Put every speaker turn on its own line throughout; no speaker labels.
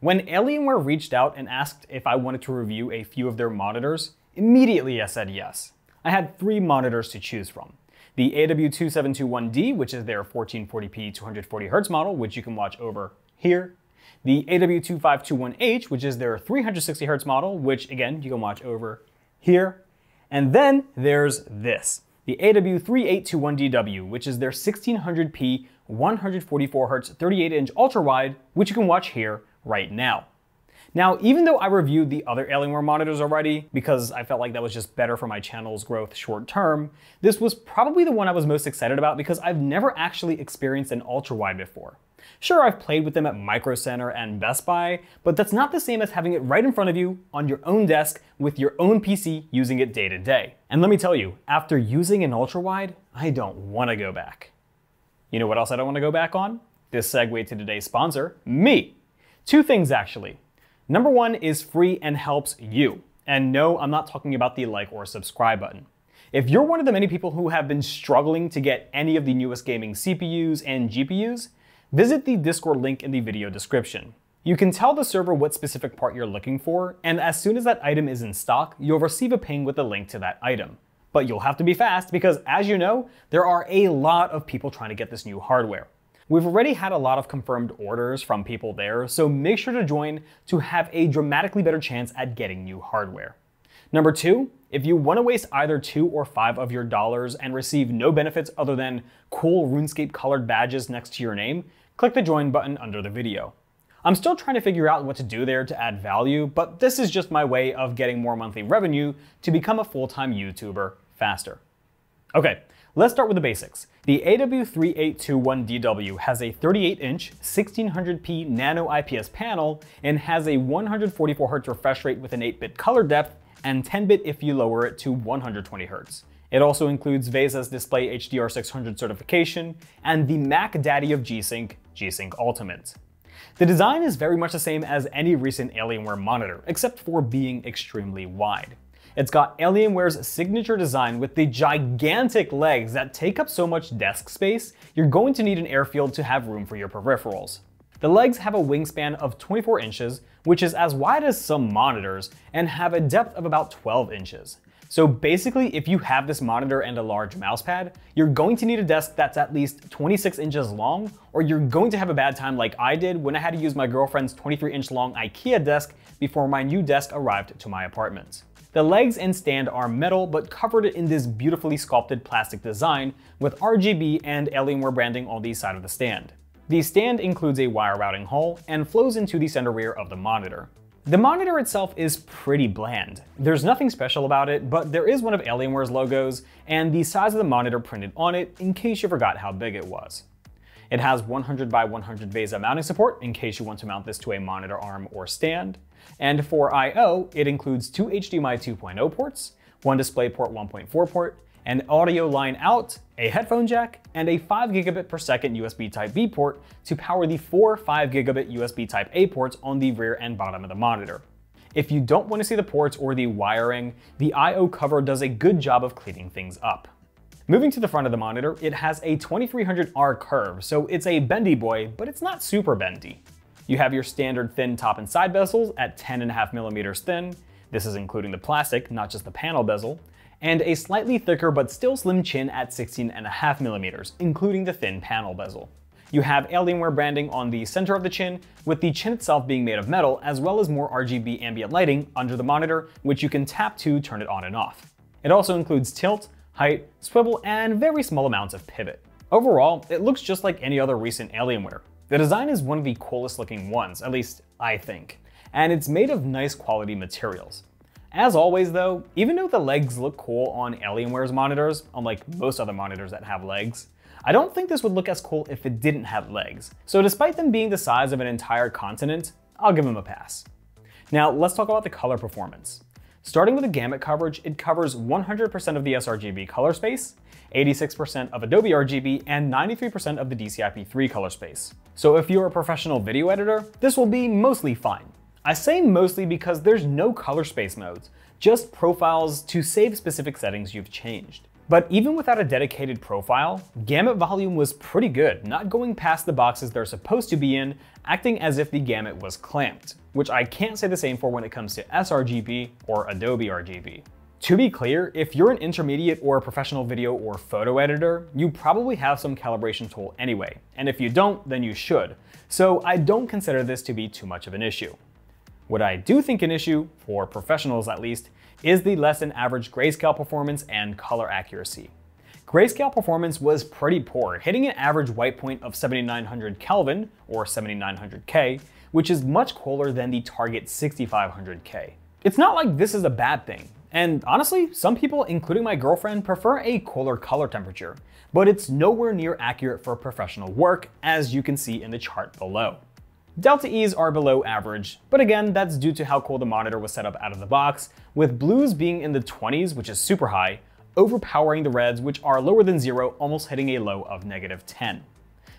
When Alienware reached out and asked if I wanted to review a few of their monitors, immediately I said yes. I had three monitors to choose from. The AW2721D, which is their 1440p 240Hz model, which you can watch over here. The AW2521H, which is their 360Hz model, which again, you can watch over here. And then there's this, the AW3821DW, which is their 1600p 144Hz 38-inch ultra-wide, which you can watch here right now. Now, even though I reviewed the other Alienware monitors already, because I felt like that was just better for my channel's growth short term, this was probably the one I was most excited about because I've never actually experienced an ultra-wide before. Sure, I've played with them at Micro Center and Best Buy, but that's not the same as having it right in front of you on your own desk with your own PC using it day to day. And let me tell you, after using an ultra-wide, I don't want to go back. You know what else I don't want to go back on? This segue to today's sponsor, me. Two things actually. Number one is free and helps you. And no, I'm not talking about the like or subscribe button. If you're one of the many people who have been struggling to get any of the newest gaming CPUs and GPUs, visit the Discord link in the video description. You can tell the server what specific part you're looking for, and as soon as that item is in stock, you'll receive a ping with a link to that item. But you'll have to be fast because, as you know, there are a lot of people trying to get this new hardware. We've already had a lot of confirmed orders from people there, so make sure to join to have a dramatically better chance at getting new hardware. Number two, if you want to waste either two or five of your dollars and receive no benefits other than cool RuneScape colored badges next to your name, click the join button under the video. I'm still trying to figure out what to do there to add value, but this is just my way of getting more monthly revenue to become a full-time YouTuber faster. Okay, Let's start with the basics. The AW3821DW has a 38-inch 1600p nano IPS panel and has a 144Hz refresh rate with an 8-bit color depth and 10-bit if you lower it to 120Hz. It also includes VESA's Display HDR600 certification and the Mac Daddy of G-Sync, G-Sync Ultimate. The design is very much the same as any recent Alienware monitor, except for being extremely wide. It's got Alienware's signature design with the gigantic legs that take up so much desk space, you're going to need an airfield to have room for your peripherals. The legs have a wingspan of 24 inches, which is as wide as some monitors, and have a depth of about 12 inches. So basically, if you have this monitor and a large mousepad, you're going to need a desk that's at least 26 inches long, or you're going to have a bad time like I did when I had to use my girlfriend's 23 inch long IKEA desk before my new desk arrived to my apartment. The legs and stand are metal, but covered in this beautifully sculpted plastic design with RGB and Alienware branding on the side of the stand. The stand includes a wire routing hole and flows into the center rear of the monitor. The monitor itself is pretty bland. There's nothing special about it, but there is one of Alienware's logos and the size of the monitor printed on it in case you forgot how big it was. It has 100 by 100 VESA mounting support in case you want to mount this to a monitor arm or stand. And for I.O., it includes two HDMI 2.0 ports, one DisplayPort 1.4 port, an audio line out, a headphone jack, and a 5 gigabit per second USB Type-B port to power the four 5 gigabit USB Type-A ports on the rear and bottom of the monitor. If you don't want to see the ports or the wiring, the I.O. cover does a good job of cleaning things up. Moving to the front of the monitor, it has a 2300R curve, so it's a bendy boy, but it's not super bendy. You have your standard thin top and side bezels at 10.5 millimeters thin, this is including the plastic, not just the panel bezel, and a slightly thicker but still slim chin at 16.5 millimeters, including the thin panel bezel. You have Alienware branding on the center of the chin, with the chin itself being made of metal, as well as more RGB ambient lighting under the monitor, which you can tap to turn it on and off. It also includes tilt, height, swivel, and very small amounts of pivot. Overall, it looks just like any other recent Alienware. The design is one of the coolest looking ones, at least I think, and it's made of nice quality materials. As always though, even though the legs look cool on Alienware's monitors, unlike most other monitors that have legs, I don't think this would look as cool if it didn't have legs. So despite them being the size of an entire continent, I'll give them a pass. Now let's talk about the color performance. Starting with the gamut coverage, it covers 100% of the sRGB color space, 86% of Adobe RGB, and 93% of the DCI-P3 color space. So if you're a professional video editor, this will be mostly fine. I say mostly because there's no color space modes, just profiles to save specific settings you've changed. But even without a dedicated profile, gamut volume was pretty good, not going past the boxes they're supposed to be in, acting as if the gamut was clamped, which I can't say the same for when it comes to sRGB or Adobe RGB. To be clear, if you're an intermediate or a professional video or photo editor, you probably have some calibration tool anyway, and if you don't, then you should. So I don't consider this to be too much of an issue. What I do think an issue, for professionals at least, is the less than average grayscale performance and color accuracy. Grayscale performance was pretty poor, hitting an average white point of 7900 Kelvin, or 7900K, which is much cooler than the target 6500K. It's not like this is a bad thing. And honestly, some people, including my girlfriend, prefer a cooler color temperature, but it's nowhere near accurate for professional work, as you can see in the chart below. Delta E's are below average, but again, that's due to how cool the monitor was set up out of the box, with blues being in the 20s, which is super high, overpowering the reds, which are lower than zero, almost hitting a low of negative 10.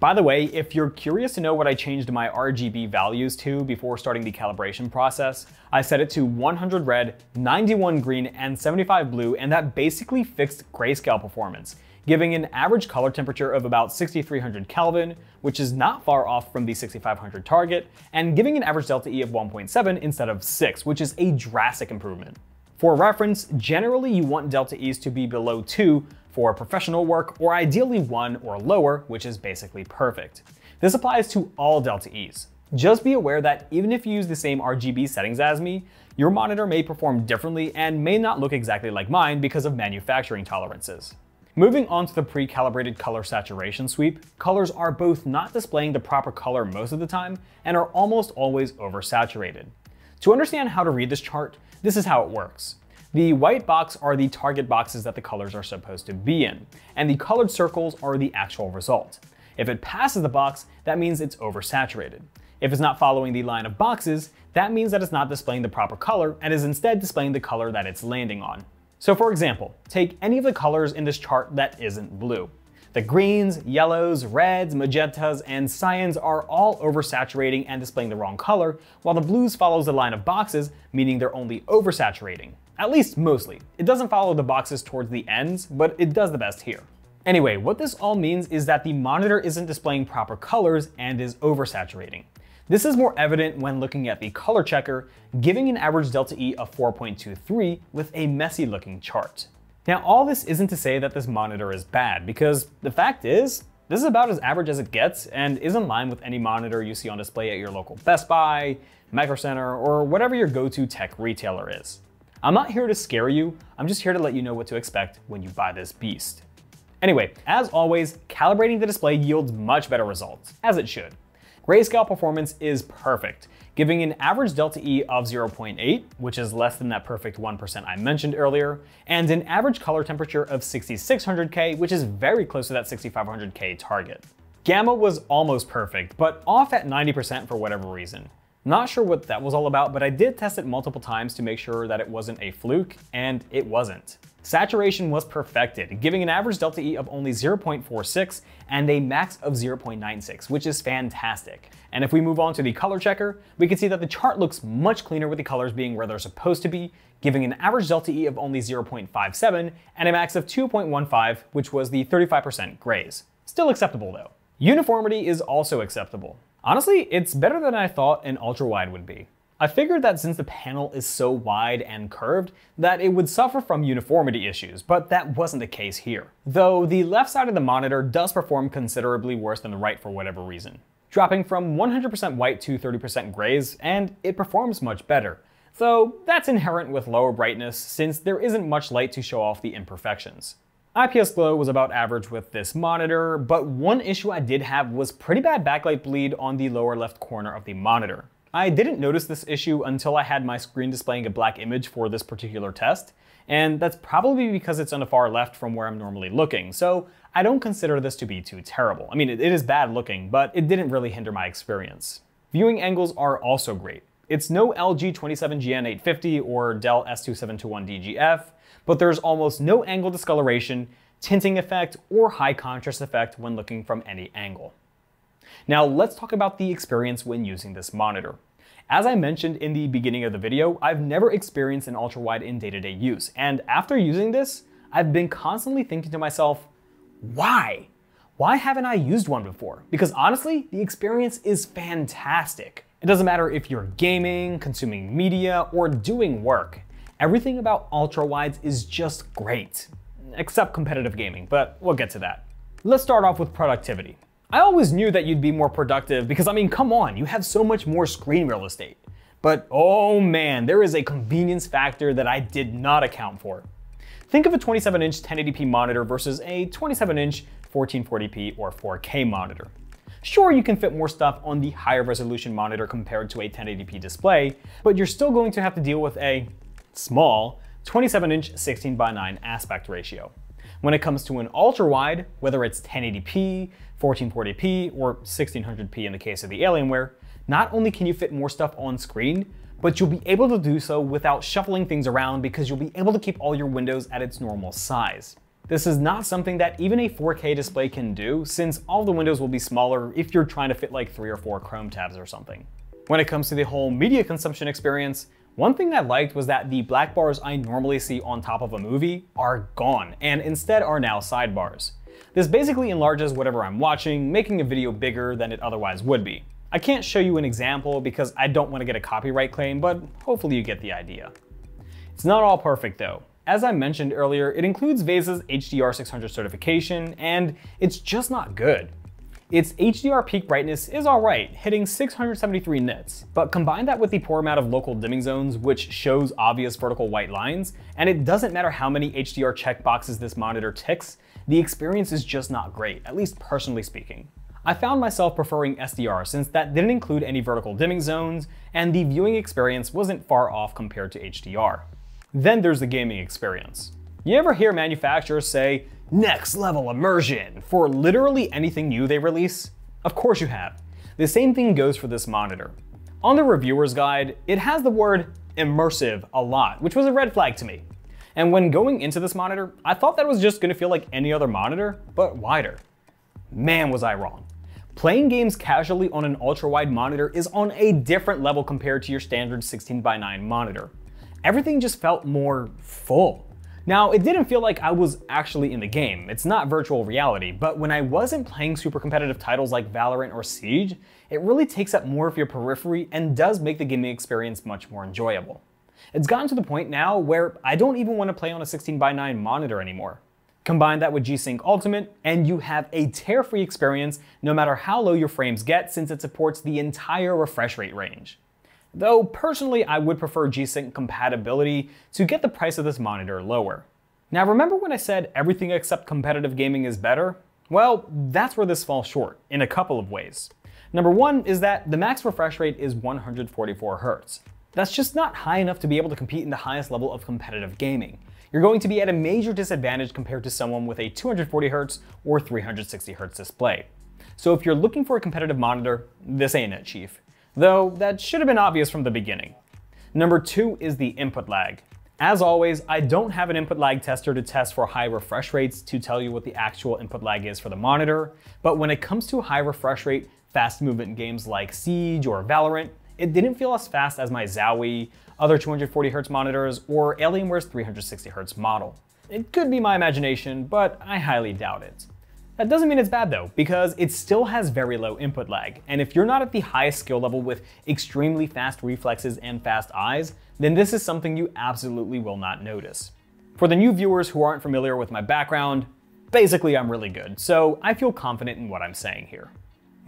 By the way, if you're curious to know what I changed my RGB values to before starting the calibration process, I set it to 100 red, 91 green, and 75 blue, and that basically fixed grayscale performance, giving an average color temperature of about 6300 Kelvin, which is not far off from the 6500 target, and giving an average delta E of 1.7 instead of 6, which is a drastic improvement. For reference, generally you want delta E's to be below 2 for professional work, or ideally 1 or lower, which is basically perfect. This applies to all delta E's. Just be aware that even if you use the same RGB settings as me, your monitor may perform differently and may not look exactly like mine because of manufacturing tolerances. Moving on to the pre-calibrated color saturation sweep, colors are both not displaying the proper color most of the time and are almost always oversaturated. To understand how to read this chart, this is how it works. The white box are the target boxes that the colors are supposed to be in, and the colored circles are the actual result. If it passes the box, that means it's oversaturated. If it's not following the line of boxes, that means that it's not displaying the proper color and is instead displaying the color that it's landing on. So for example, take any of the colors in this chart that isn't blue. The greens, yellows, reds, magentas, and cyans are all oversaturating and displaying the wrong color, while the blues follows the line of boxes, meaning they're only oversaturating. At least mostly. It doesn't follow the boxes towards the ends, but it does the best here. Anyway, what this all means is that the monitor isn't displaying proper colors and is oversaturating. This is more evident when looking at the color checker, giving an average delta E of 4.23 with a messy looking chart. Now all this isn't to say that this monitor is bad, because the fact is, this is about as average as it gets and is in line with any monitor you see on display at your local Best Buy, Micro Center, or whatever your go-to tech retailer is. I'm not here to scare you, I'm just here to let you know what to expect when you buy this beast. Anyway, as always, calibrating the display yields much better results, as it should. Grayscale performance is perfect, giving an average delta E of 0.8, which is less than that perfect 1% I mentioned earlier, and an average color temperature of 6600K, which is very close to that 6500K target. Gamma was almost perfect, but off at 90% for whatever reason. Not sure what that was all about, but I did test it multiple times to make sure that it wasn't a fluke, and it wasn't. Saturation was perfected, giving an average delta E of only 0.46 and a max of 0.96, which is fantastic. And if we move on to the color checker, we can see that the chart looks much cleaner with the colors being where they're supposed to be, giving an average delta E of only 0.57 and a max of 2.15, which was the 35% grays. Still acceptable though. Uniformity is also acceptable. Honestly, it's better than I thought an ultra-wide would be. I figured that since the panel is so wide and curved, that it would suffer from uniformity issues, but that wasn't the case here. Though the left side of the monitor does perform considerably worse than the right for whatever reason. Dropping from 100% white to 30% grays, and it performs much better. Though that's inherent with lower brightness since there isn't much light to show off the imperfections. IPS glow was about average with this monitor, but one issue I did have was pretty bad backlight bleed on the lower left corner of the monitor. I didn't notice this issue until I had my screen displaying a black image for this particular test, and that's probably because it's on the far left from where I'm normally looking, so I don't consider this to be too terrible. I mean, it is bad looking, but it didn't really hinder my experience. Viewing angles are also great. It's no LG 27GN850 or Dell S2721DGF, but there's almost no angle discoloration, tinting effect, or high contrast effect when looking from any angle. Now let's talk about the experience when using this monitor. As I mentioned in the beginning of the video, I've never experienced an ultra-wide in day-to-day -day use, and after using this, I've been constantly thinking to myself, why? Why haven't I used one before? Because honestly, the experience is fantastic. It doesn't matter if you're gaming, consuming media, or doing work. Everything about ultra wides is just great. Except competitive gaming, but we'll get to that. Let's start off with productivity. I always knew that you'd be more productive because I mean, come on, you have so much more screen real estate. But oh man, there is a convenience factor that I did not account for. Think of a 27 inch 1080p monitor versus a 27 inch 1440p or 4K monitor. Sure, you can fit more stuff on the higher resolution monitor compared to a 1080p display, but you're still going to have to deal with a small 27 inch 16 by 9 aspect ratio. When it comes to an ultra wide, whether it's 1080p, 1440p, or 1600p in the case of the Alienware, not only can you fit more stuff on screen, but you'll be able to do so without shuffling things around because you'll be able to keep all your windows at its normal size. This is not something that even a 4K display can do, since all the windows will be smaller if you're trying to fit like three or four Chrome tabs or something. When it comes to the whole media consumption experience, one thing I liked was that the black bars I normally see on top of a movie are gone, and instead are now sidebars. This basically enlarges whatever I'm watching, making a video bigger than it otherwise would be. I can't show you an example because I don't want to get a copyright claim, but hopefully you get the idea. It's not all perfect though. As I mentioned earlier, it includes VESA's HDR600 certification, and it's just not good. Its HDR peak brightness is alright, hitting 673 nits, but combine that with the poor amount of local dimming zones, which shows obvious vertical white lines, and it doesn't matter how many HDR checkboxes this monitor ticks, the experience is just not great, at least personally speaking. I found myself preferring SDR since that didn't include any vertical dimming zones, and the viewing experience wasn't far off compared to HDR. Then there's the gaming experience. You ever hear manufacturers say, next level immersion for literally anything new they release? Of course you have. The same thing goes for this monitor. On the reviewer's guide, it has the word immersive a lot, which was a red flag to me. And when going into this monitor, I thought that was just gonna feel like any other monitor, but wider. Man, was I wrong. Playing games casually on an ultra-wide monitor is on a different level compared to your standard 16 by 9 monitor. Everything just felt more full. Now, it didn't feel like I was actually in the game. It's not virtual reality, but when I wasn't playing super competitive titles like Valorant or Siege, it really takes up more of your periphery and does make the gaming experience much more enjoyable. It's gotten to the point now where I don't even want to play on a 16 by 9 monitor anymore. Combine that with G-Sync Ultimate, and you have a tear-free experience no matter how low your frames get since it supports the entire refresh rate range. Though personally I would prefer G-Sync compatibility to get the price of this monitor lower. Now remember when I said everything except competitive gaming is better? Well, that's where this falls short, in a couple of ways. Number one is that the max refresh rate is 144 Hz. That's just not high enough to be able to compete in the highest level of competitive gaming. You're going to be at a major disadvantage compared to someone with a 240 Hz or 360 Hz display. So if you're looking for a competitive monitor, this ain't it, chief though that should have been obvious from the beginning. Number two is the input lag. As always, I don't have an input lag tester to test for high refresh rates to tell you what the actual input lag is for the monitor, but when it comes to high refresh rate, fast movement games like Siege or Valorant, it didn't feel as fast as my Zowie, other 240Hz monitors, or Alienware's 360Hz model. It could be my imagination, but I highly doubt it. That doesn't mean it's bad though, because it still has very low input lag, and if you're not at the highest skill level with extremely fast reflexes and fast eyes, then this is something you absolutely will not notice. For the new viewers who aren't familiar with my background, basically I'm really good, so I feel confident in what I'm saying here.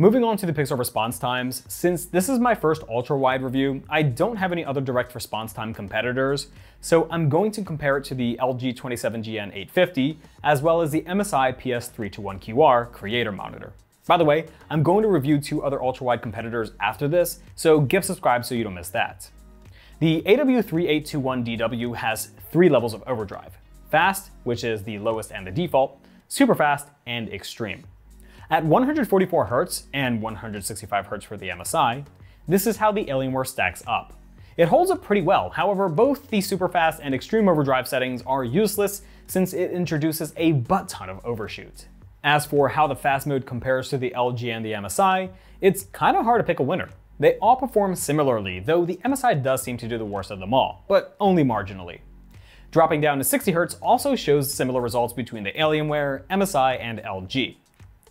Moving on to the pixel response times, since this is my first ultra-wide review, I don't have any other direct response time competitors, so I'm going to compare it to the LG 27GN 850, as well as the MSI PS321QR Creator monitor. By the way, I'm going to review two other ultra-wide competitors after this, so get subscribed so you don't miss that. The AW3821DW has three levels of overdrive. Fast, which is the lowest and the default, super fast, and extreme. At 144 Hz and 165 Hz for the MSI, this is how the Alienware stacks up. It holds up pretty well, however both the super fast and extreme overdrive settings are useless since it introduces a butt ton of overshoot. As for how the fast mode compares to the LG and the MSI, it's kinda hard to pick a winner. They all perform similarly, though the MSI does seem to do the worst of them all, but only marginally. Dropping down to 60Hz also shows similar results between the Alienware, MSI, and LG.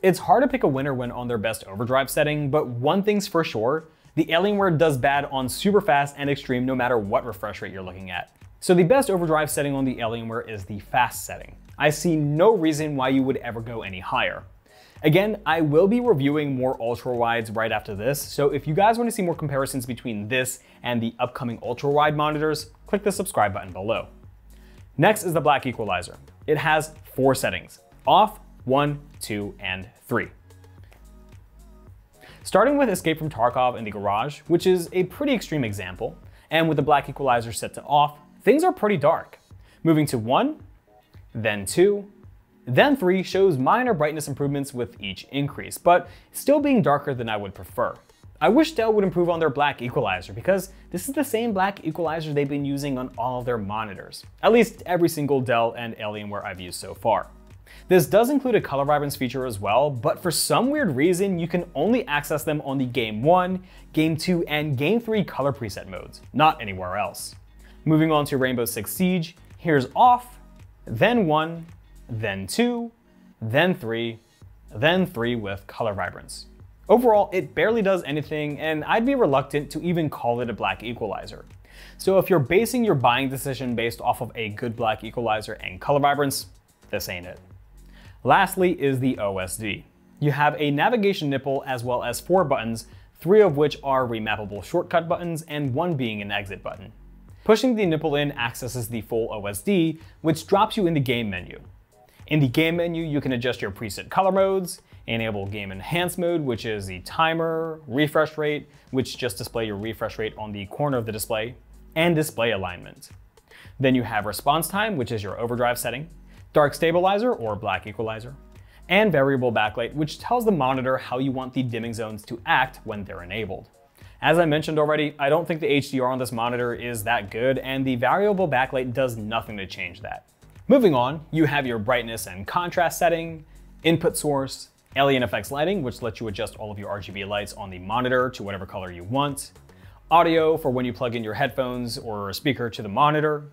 It's hard to pick a winner when on their best overdrive setting, but one thing's for sure, the Alienware does bad on super fast and extreme no matter what refresh rate you're looking at. So the best overdrive setting on the Alienware is the fast setting. I see no reason why you would ever go any higher. Again, I will be reviewing more ultra wides right after this, so if you guys want to see more comparisons between this and the upcoming ultra wide monitors, click the subscribe button below. Next is the black equalizer. It has four settings, off, one, two, and three. Starting with Escape from Tarkov in the garage, which is a pretty extreme example, and with the black equalizer set to off, things are pretty dark. Moving to one, then two, then 3 shows minor brightness improvements with each increase, but still being darker than I would prefer. I wish Dell would improve on their black equalizer because this is the same black equalizer they've been using on all of their monitors. At least every single Dell and Alienware I've used so far. This does include a color vibrance feature as well, but for some weird reason, you can only access them on the Game 1, Game 2, and Game 3 color preset modes, not anywhere else. Moving on to Rainbow Six Siege, here's off, then 1, then 2, then 3, then 3 with color vibrance. Overall, it barely does anything, and I'd be reluctant to even call it a black equalizer. So if you're basing your buying decision based off of a good black equalizer and color vibrance, this ain't it. Lastly is the OSD. You have a navigation nipple as well as four buttons, three of which are remappable shortcut buttons and one being an exit button. Pushing the nipple in accesses the full OSD, which drops you in the game menu. In the game menu, you can adjust your preset color modes, enable game enhance mode, which is the timer, refresh rate, which just display your refresh rate on the corner of the display, and display alignment. Then you have response time, which is your overdrive setting, dark stabilizer or black equalizer, and variable backlight, which tells the monitor how you want the dimming zones to act when they're enabled. As I mentioned already, I don't think the HDR on this monitor is that good, and the variable backlight does nothing to change that. Moving on, you have your brightness and contrast setting, input source, Alien FX lighting, which lets you adjust all of your RGB lights on the monitor to whatever color you want, audio for when you plug in your headphones or a speaker to the monitor,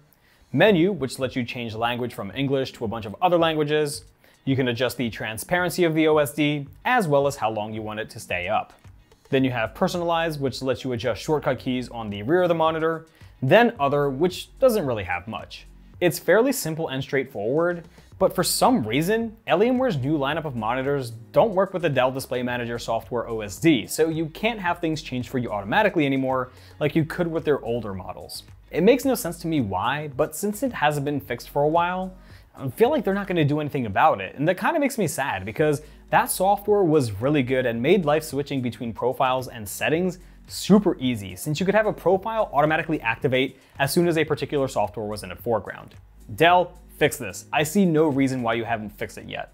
menu, which lets you change language from English to a bunch of other languages. You can adjust the transparency of the OSD, as well as how long you want it to stay up. Then you have personalize, which lets you adjust shortcut keys on the rear of the monitor, then other, which doesn't really have much. It's fairly simple and straightforward, but for some reason, Alienware's new lineup of monitors don't work with the Dell Display Manager software OSD, so you can't have things changed for you automatically anymore like you could with their older models. It makes no sense to me why, but since it hasn't been fixed for a while, I feel like they're not going to do anything about it, and that kind of makes me sad because that software was really good and made life switching between profiles and settings super easy since you could have a profile automatically activate as soon as a particular software was in the foreground. Dell, fix this. I see no reason why you haven't fixed it yet.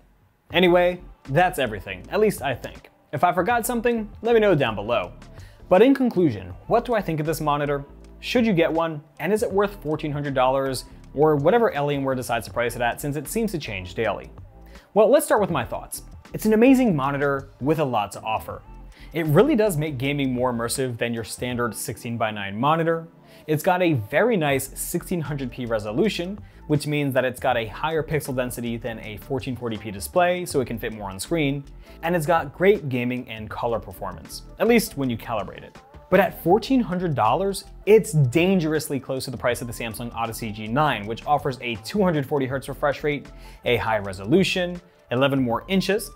Anyway, that's everything, at least I think. If I forgot something, let me know down below. But in conclusion, what do I think of this monitor? Should you get one? And is it worth $1,400 or whatever Alienware decides to price it at since it seems to change daily? Well, let's start with my thoughts. It's an amazing monitor with a lot to offer. It really does make gaming more immersive than your standard 16 by 9 monitor. It's got a very nice 1600p resolution, which means that it's got a higher pixel density than a 1440p display, so it can fit more on screen. And it's got great gaming and color performance, at least when you calibrate it. But at $1,400, it's dangerously close to the price of the Samsung Odyssey G9, which offers a 240Hz refresh rate, a high resolution, 11 more inches,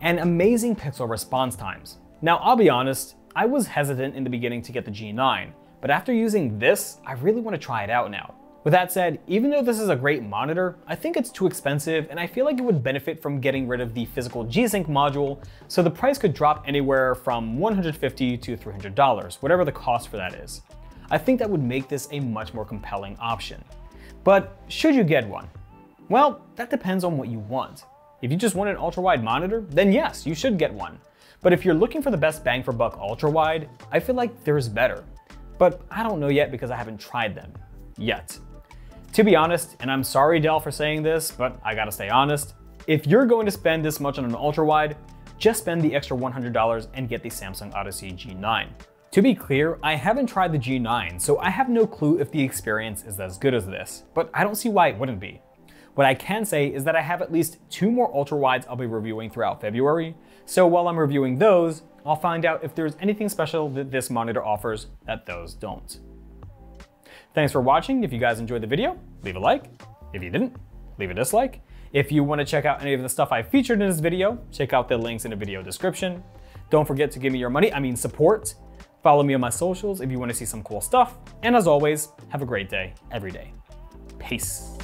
and amazing pixel response times. Now, I'll be honest, I was hesitant in the beginning to get the G9, but after using this, I really want to try it out now. With that said, even though this is a great monitor, I think it's too expensive and I feel like it would benefit from getting rid of the physical G-Sync module, so the price could drop anywhere from 150 to $300, whatever the cost for that is. I think that would make this a much more compelling option. But should you get one? Well, that depends on what you want. If you just want an ultra-wide monitor, then yes, you should get one. But if you're looking for the best bang for buck ultra wide, I feel like there's better. But I don't know yet because I haven't tried them. Yet. To be honest, and I'm sorry Dell for saying this, but I gotta stay honest, if you're going to spend this much on an ultra wide, just spend the extra $100 and get the Samsung Odyssey G9. To be clear, I haven't tried the G9, so I have no clue if the experience is as good as this, but I don't see why it wouldn't be. What I can say is that I have at least two more ultra-wides I'll be reviewing throughout February, so while I'm reviewing those, I'll find out if there's anything special that this monitor offers that those don't. Thanks for watching. If you guys enjoyed the video, leave a like. If you didn't, leave a dislike. If you want to check out any of the stuff I featured in this video, check out the links in the video description. Don't forget to give me your money, I mean support, Follow me on my socials if you want to see some cool stuff. And as always, have a great day every day. Peace.